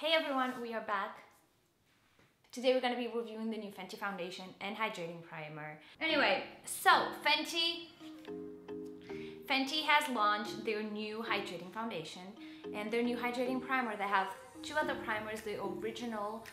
Hey everyone, we are back. Today we're going to be reviewing the new Fenty foundation and hydrating primer. Anyway, so Fenty Fenty has launched their new hydrating foundation and their new hydrating primer. They have two other primers, the original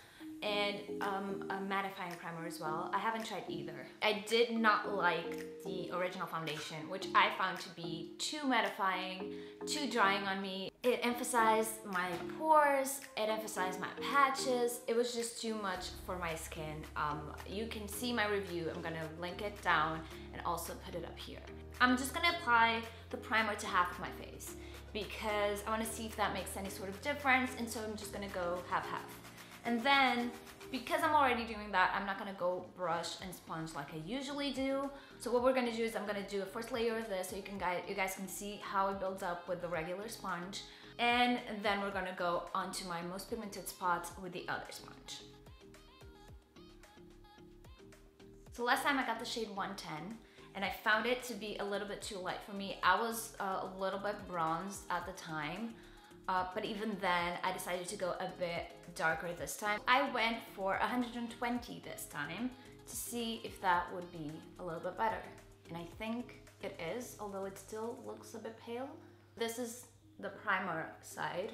and um, a mattifying primer as well. I haven't tried either. I did not like the original foundation, which I found to be too mattifying, too drying on me. It emphasized my pores, it emphasized my patches. It was just too much for my skin. Um, you can see my review. I'm gonna link it down and also put it up here. I'm just gonna apply the primer to half of my face because I wanna see if that makes any sort of difference and so I'm just gonna go half-half. And then, because I'm already doing that, I'm not gonna go brush and sponge like I usually do. So what we're gonna do is I'm gonna do a first layer of this so you can guys, you guys can see how it builds up with the regular sponge. And then we're gonna go onto my most pigmented spots with the other sponge. So last time I got the shade 110 and I found it to be a little bit too light for me. I was uh, a little bit bronzed at the time. Uh, but even then, I decided to go a bit darker this time. I went for 120 this time to see if that would be a little bit better. And I think it is, although it still looks a bit pale. This is the primer side,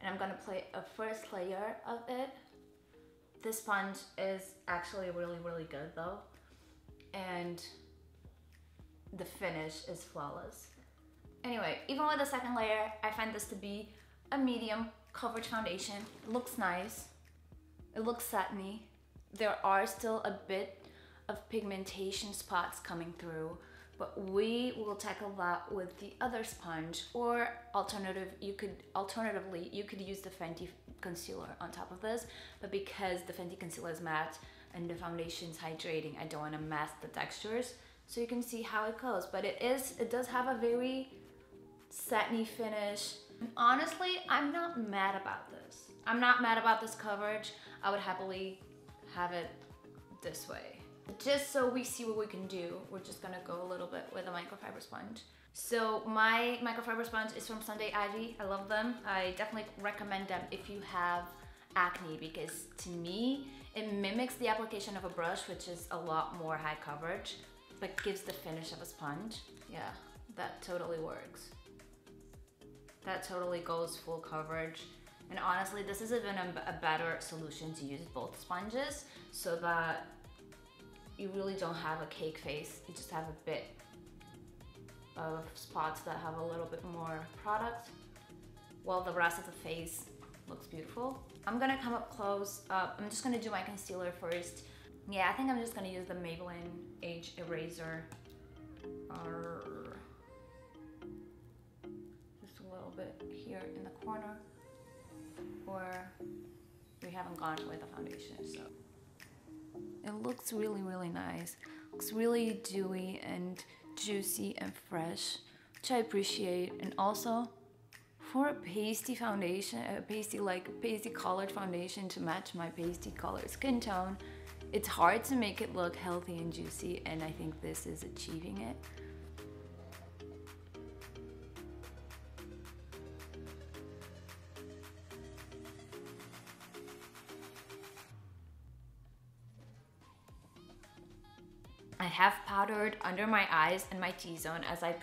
and I'm gonna play a first layer of it. This sponge is actually really, really good though. And the finish is flawless. Anyway, even with the second layer, I find this to be a medium coverage foundation. It looks nice. It looks satiny. There are still a bit of pigmentation spots coming through, but we will tackle that with the other sponge or alternative you could alternatively you could use the Fenty concealer on top of this but because the Fenty concealer is matte and the foundation's hydrating I don't want to mask the textures so you can see how it goes but it is it does have a very satiny finish Honestly, I'm not mad about this. I'm not mad about this coverage. I would happily have it this way. Just so we see what we can do, we're just gonna go a little bit with a microfiber sponge. So my microfiber sponge is from Sunday Ivy. I love them. I definitely recommend them if you have acne because to me, it mimics the application of a brush, which is a lot more high coverage, but gives the finish of a sponge. Yeah, that totally works that totally goes full coverage. And honestly, this is even a, a better solution to use both sponges so that you really don't have a cake face. You just have a bit of spots that have a little bit more product while the rest of the face looks beautiful. I'm gonna come up close. Uh, I'm just gonna do my concealer first. Yeah, I think I'm just gonna use the Maybelline Age Eraser. Here in the corner where we haven't gone with the foundation so. It looks really really nice. Looks really dewy and juicy and fresh which I appreciate. And also for a pasty foundation a pasty like pasty colored foundation to match my pasty colored skin tone it's hard to make it look healthy and juicy and I think this is achieving it have powdered under my eyes and my T-zone as I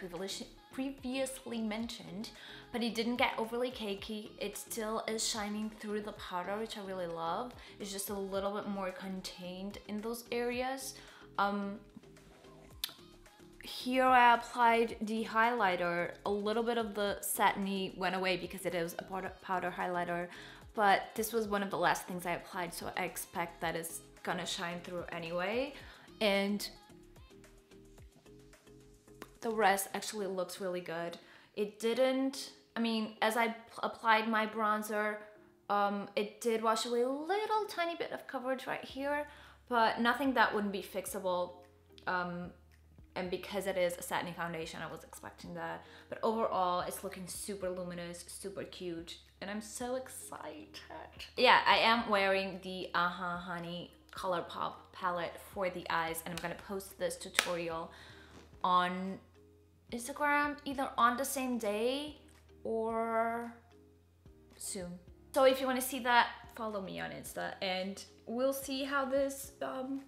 previously mentioned, but it didn't get overly cakey. It still is shining through the powder, which I really love. It's just a little bit more contained in those areas. Um, here I applied the highlighter. A little bit of the satiny went away because it is a powder, highlighter, but this was one of the last things I applied, so I expect that it's gonna shine through anyway. And the rest actually looks really good. It didn't, I mean, as I applied my bronzer, um, it did wash away a little tiny bit of coverage right here, but nothing that wouldn't be fixable. Um, and because it is a satiny foundation, I was expecting that. But overall, it's looking super luminous, super cute, and I'm so excited. Yeah, I am wearing the Uh-Huh Honey Colourpop palette for the eyes, and I'm gonna post this tutorial on Instagram either on the same day or soon. So if you want to see that, follow me on Insta and we'll see how this um,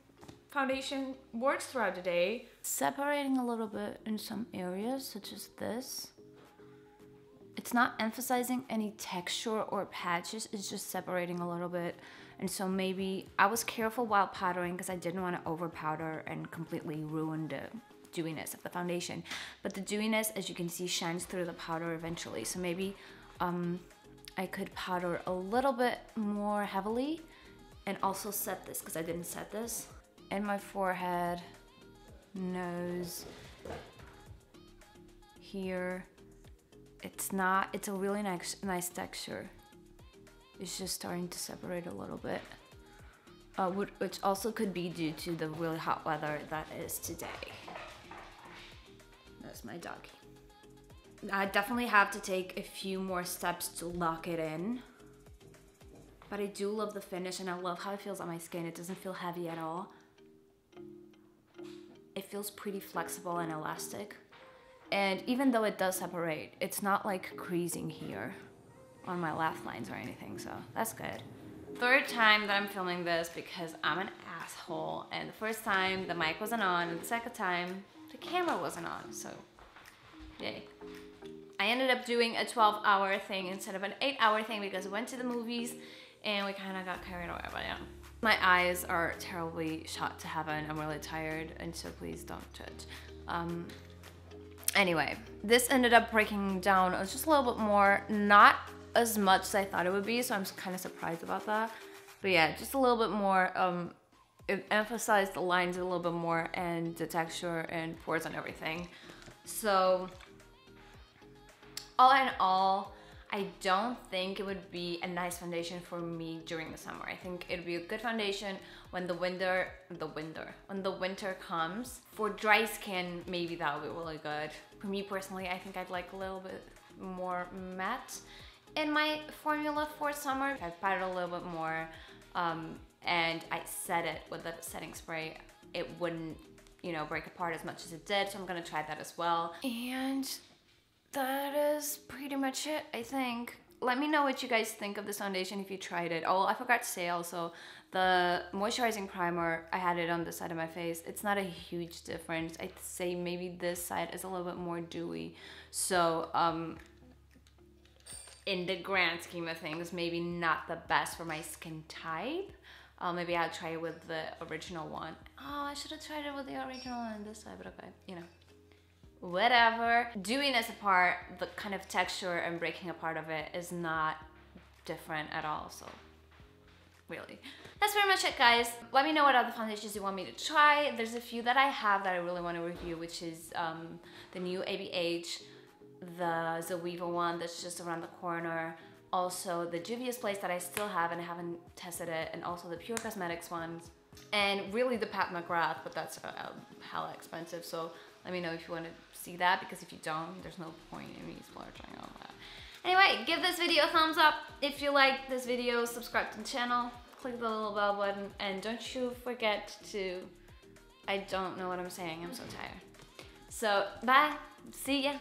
foundation works throughout the day. Separating a little bit in some areas, such as this. It's not emphasizing any texture or patches, it's just separating a little bit. And so maybe I was careful while powdering because I didn't want to over powder and completely ruin the dewiness of the foundation. But the dewiness, as you can see, shines through the powder eventually. So maybe um, I could powder a little bit more heavily and also set this because I didn't set this. in my forehead, nose, here. It's not, it's a really nice, nice texture. It's just starting to separate a little bit. Uh, which also could be due to the really hot weather that is today. My doggy. I definitely have to take a few more steps to lock it in. But I do love the finish and I love how it feels on my skin. It doesn't feel heavy at all. It feels pretty flexible and elastic. And even though it does separate, it's not like creasing here on my laugh lines or anything, so that's good. Third time that I'm filming this because I'm an asshole. And the first time the mic wasn't on, and the second time the camera wasn't on, so yay. I ended up doing a 12 hour thing instead of an 8 hour thing because we went to the movies and we kind of got carried away, but yeah. My eyes are terribly shot to heaven. I'm really tired and so please don't judge. Um, anyway, this ended up breaking down just a little bit more, not as much as I thought it would be, so I'm kind of surprised about that. But yeah, just a little bit more, um, it emphasized the lines a little bit more and the texture and pores and everything. So all in all, I don't think it would be a nice foundation for me during the summer. I think it'd be a good foundation when the winter, the winter, when the winter comes. For dry skin, maybe that would be really good. For me personally, I think I'd like a little bit more matte in my formula for summer. I've powdered a little bit more um, and I set it with the setting spray. It wouldn't, you know, break apart as much as it did. So I'm gonna try that as well. And that is pretty much it, I think. Let me know what you guys think of this foundation if you tried it. Oh, I forgot to say also, the moisturizing primer, I had it on the side of my face. It's not a huge difference. I'd say maybe this side is a little bit more dewy. So, um, in the grand scheme of things, maybe not the best for my skin type. Uh, maybe I'll try it with the original one. Oh, I should have tried it with the original on this side, but okay, you know whatever. Doing this apart, the kind of texture and breaking apart of it is not different at all, so really. That's pretty much it, guys. Let me know what other foundations you want me to try. There's a few that I have that I really want to review, which is um, the new ABH, the Zoeva one that's just around the corner, also the Juvia's Place that I still have and I haven't tested it, and also the Pure Cosmetics ones, and really the Pat McGrath, but that's uh, hella expensive, so let me know if you want to see that because if you don't, there's no point in me splurging on that. Anyway, give this video a thumbs up if you like this video, subscribe to the channel, click the little bell button, and don't you forget to, I don't know what I'm saying, I'm so tired. So, bye, see ya.